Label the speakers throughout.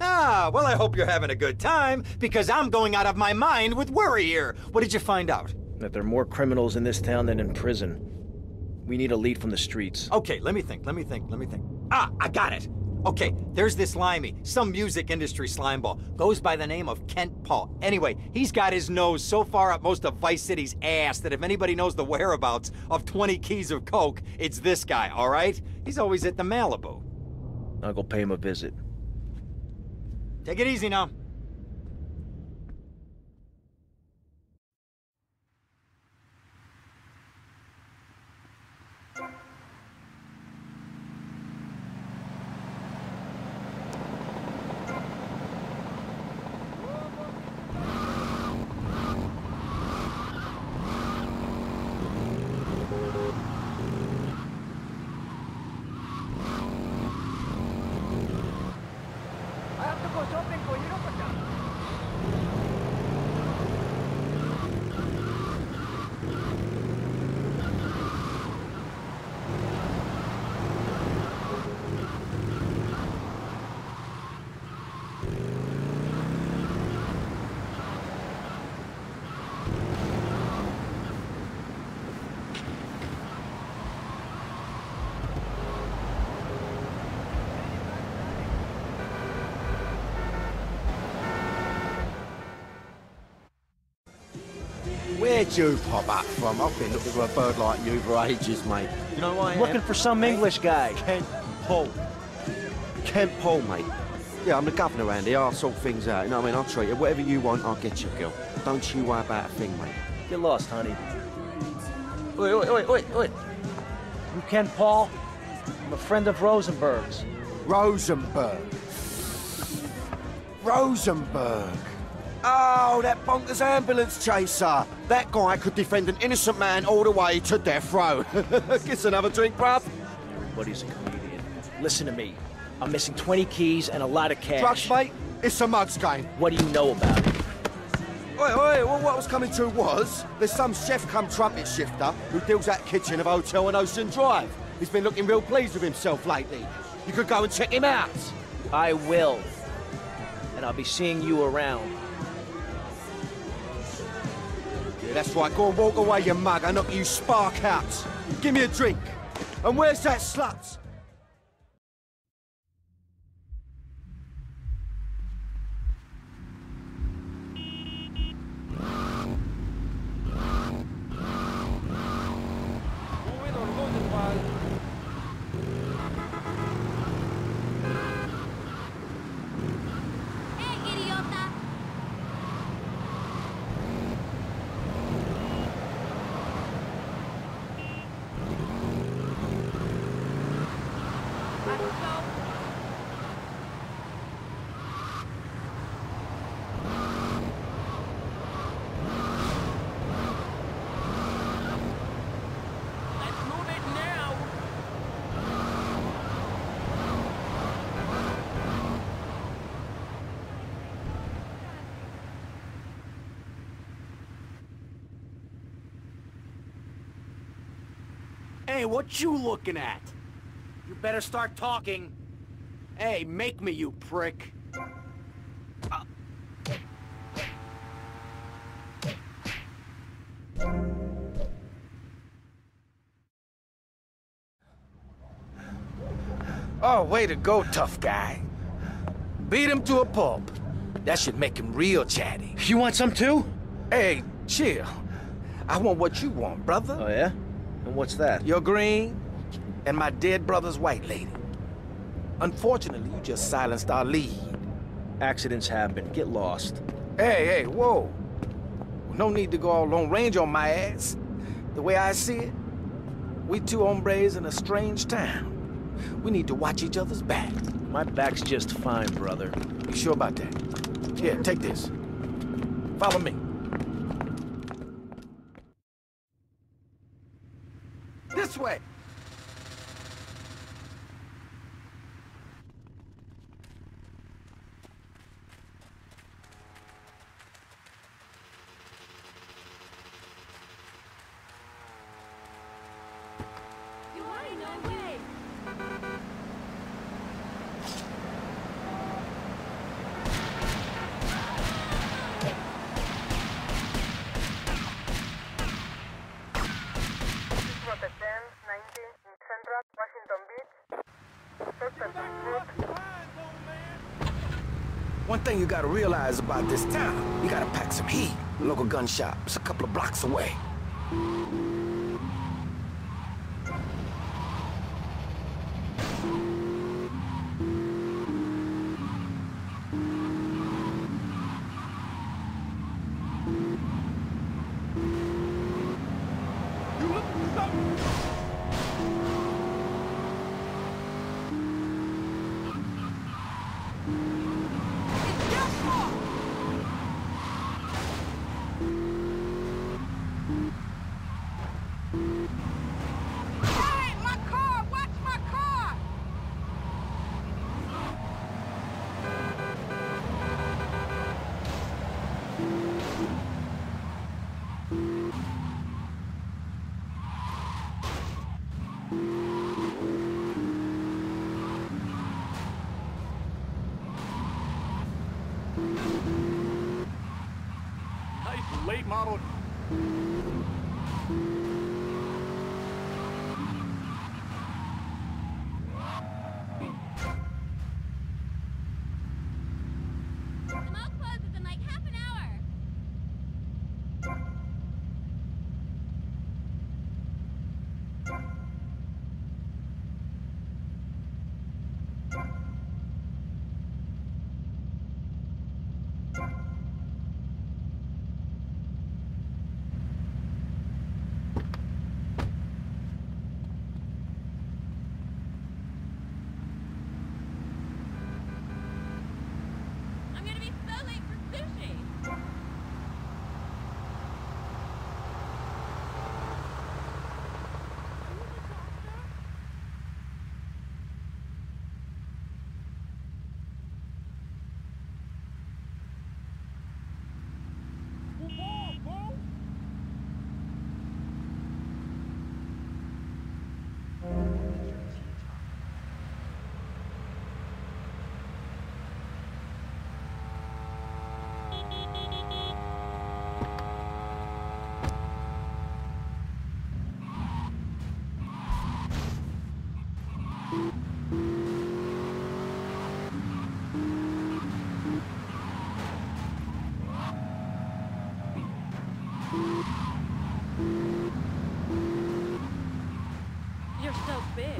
Speaker 1: Ah, well, I hope you're having a good time, because I'm going out of my mind with worry here. What did you find out?
Speaker 2: That there are more criminals in this town than in prison. We need a lead from the streets.
Speaker 1: Okay, let me think, let me think, let me think. Ah, I got it! Okay, there's this limey, some music industry slimeball. Goes by the name of Kent Paul. Anyway, he's got his nose so far up most of Vice City's ass that if anybody knows the whereabouts of 20 keys of coke, it's this guy, all right? He's always at the Malibu.
Speaker 2: I'll go pay him a visit.
Speaker 1: Take it easy now.
Speaker 3: こう、小天候、色 Where'd you pop up from? I've been looking for a bird like you for ages, mate. You know why?
Speaker 2: I'm looking for some English guy.
Speaker 3: Kent Paul. Kent Paul, mate. Yeah, I'm the governor around here. I'll sort things out. You know what I mean? I'll treat you. Whatever you want, I'll get you, girl. Don't you worry about a thing, mate.
Speaker 2: Get lost, honey.
Speaker 3: Wait, wait, wait, wait, wait.
Speaker 2: You Kent Paul? I'm a friend of Rosenberg's.
Speaker 3: Rosenberg. Rosenberg. Oh, that bonkers ambulance chaser. That guy could defend an innocent man all the way to death row. Get another drink, bruv.
Speaker 2: Everybody's a comedian. Listen to me. I'm missing 20 keys and a lot of cash.
Speaker 3: Drugs, mate? It's a mug's game.
Speaker 2: What do you know about it?
Speaker 3: Wait, wait, well, what I was coming to was, there's some chef come trumpet shifter who deals at kitchen of hotel on Ocean Drive. He's been looking real pleased with himself lately. You could go and check him out.
Speaker 2: I will. And I'll be seeing you around.
Speaker 3: That's right. Go and walk away, you mug. I knock you spark out. Give me a drink. And where's that slut?
Speaker 4: Hey, what you looking at? You better start talking. Hey, make me, you prick.
Speaker 5: Oh, way to go, tough guy. Beat him to a pulp. That should make him real chatty.
Speaker 2: You want some too?
Speaker 5: Hey, chill. I want what you want, brother.
Speaker 2: Oh, yeah? And what's that?
Speaker 5: Your green and my dead brother's white lady. Unfortunately, you just silenced our lead.
Speaker 2: Accidents happen. Get lost.
Speaker 5: Hey, hey, whoa. No need to go all long range on my ass. The way I see it, we two hombres in a strange town. We need to watch each other's back.
Speaker 2: My back's just fine, brother.
Speaker 5: You sure about that? Here, take this. Follow me. This way. Thing you gotta realize about this town, you gotta pack some heat. Local gun shop is a couple of blocks away.
Speaker 6: You're so big.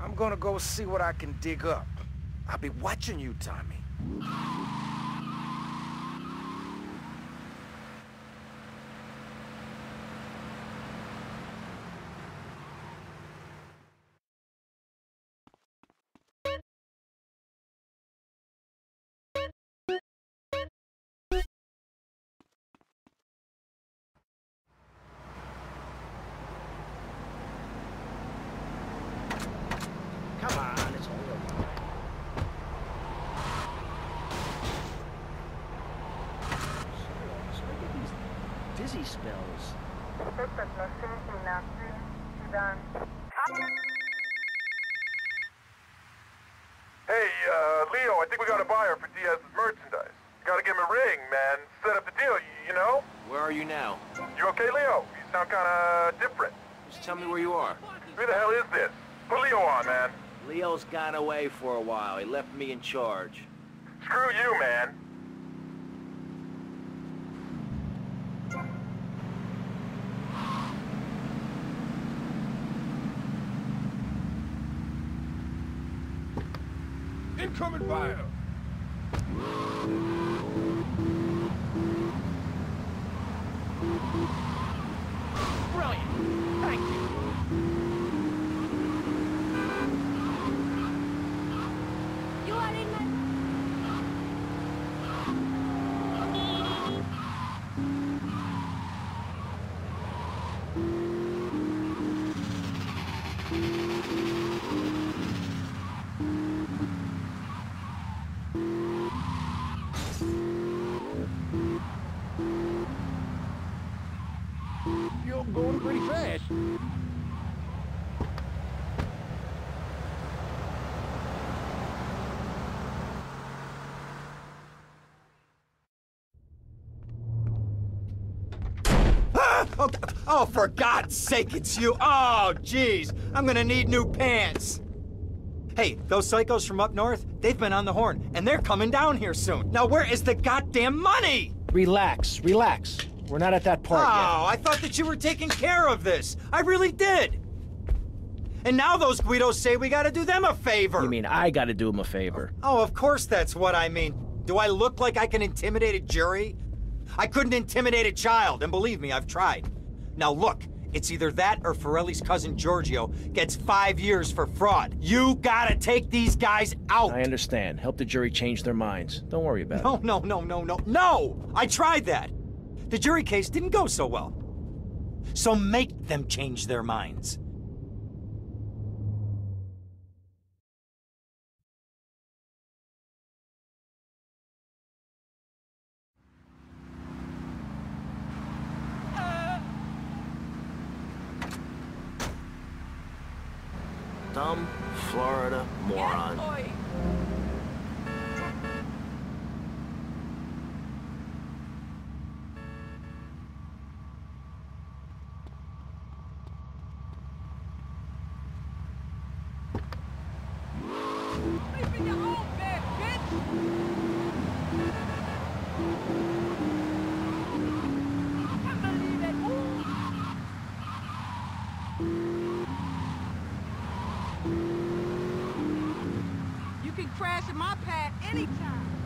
Speaker 5: I'm gonna go see what I can dig up. I'll be watching you, Tommy.
Speaker 7: Come on, it's only a ride. Serious, look at these dizzy spells.
Speaker 8: Hey, uh, Leo, I think we got a buyer for Diaz's merchandise. You gotta give him a ring, man. Set up the deal, you, you know?
Speaker 2: Where are you now?
Speaker 8: You okay, Leo? You sound kinda different.
Speaker 2: Just tell me where you are.
Speaker 8: Who the hell is this? Put Leo on, man.
Speaker 2: Leo's gone away for a while. He left me in charge.
Speaker 8: Screw you, man.
Speaker 9: Incoming fire!
Speaker 1: Oh, oh, for God's sake, it's you. Oh, jeez. I'm gonna need new pants. Hey, those psychos from up north, they've been on the horn, and they're coming down here soon. Now, where is the goddamn money?
Speaker 2: Relax, relax. We're not at that part
Speaker 1: Oh, I thought that you were taking care of this. I really did. And now those Guidos say we gotta do them a favor.
Speaker 2: You mean I gotta do them a favor?
Speaker 1: Oh, of course that's what I mean. Do I look like I can intimidate a jury? I couldn't intimidate a child, and believe me, I've tried. Now look, it's either that or Forelli's cousin Giorgio gets five years for fraud. You gotta take these guys out!
Speaker 2: I understand. Help the jury change their minds. Don't worry about
Speaker 1: No,
Speaker 2: it.
Speaker 1: No, no, no, no, no, no! I tried that! The jury case didn't go so well. So make them change their minds.
Speaker 4: Dumb Florida moron.
Speaker 10: Crash in my pad anytime.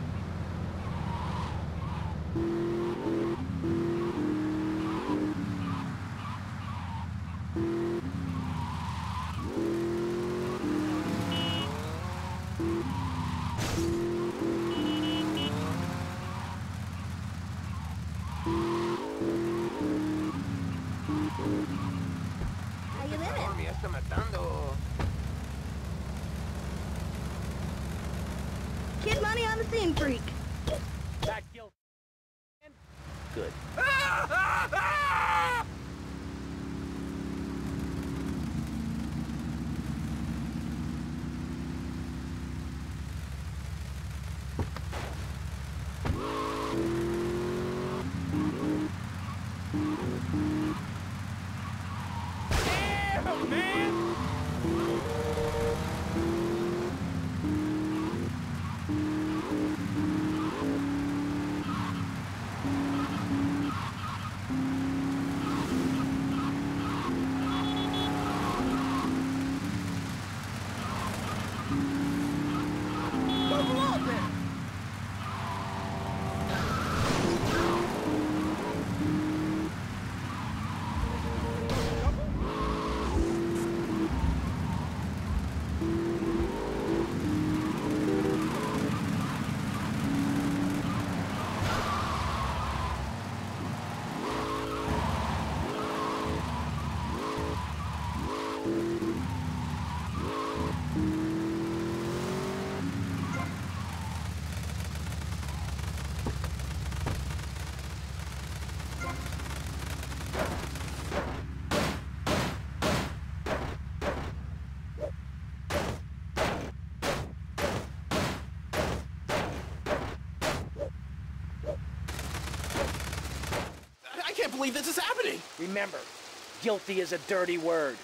Speaker 9: Scene freak.
Speaker 4: Believe this is happening.
Speaker 2: Remember, guilty is a dirty word.